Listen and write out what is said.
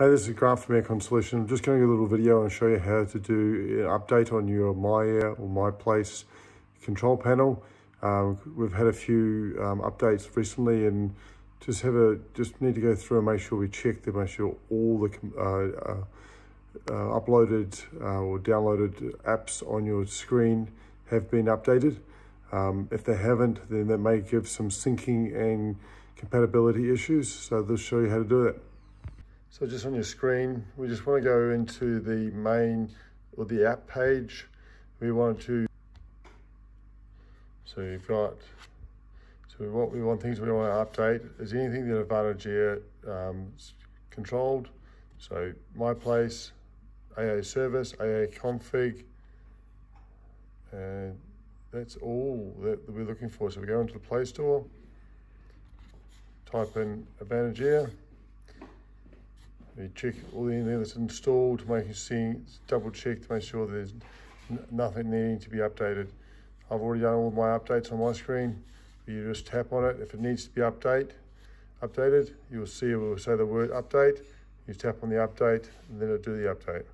Hey, this is Grant from Aircon Solution. I'm just going to do a little video and show you how to do an update on your My Air or My Place control panel. Um, we've had a few um, updates recently and just have a just need to go through and make sure we check to make sure all the uh, uh, uh, uploaded uh, or downloaded apps on your screen have been updated. Um, if they haven't, then that may give some syncing and compatibility issues. So this will show you how to do that. So just on your screen, we just want to go into the main or the app page. We want to, so you've got, so what we want things we want to update is anything that Advantage Air um, controlled. So My Place, AA Service, AA Config, and that's all that we're looking for. So we go into the Play Store, type in Advantage Air, you check all the anything that's installed, making see, double check to make sure there's nothing needing to be updated. I've already done all my updates on my screen. You just tap on it. If it needs to be update, updated, you'll see it will say the word update. You tap on the update and then it'll do the update.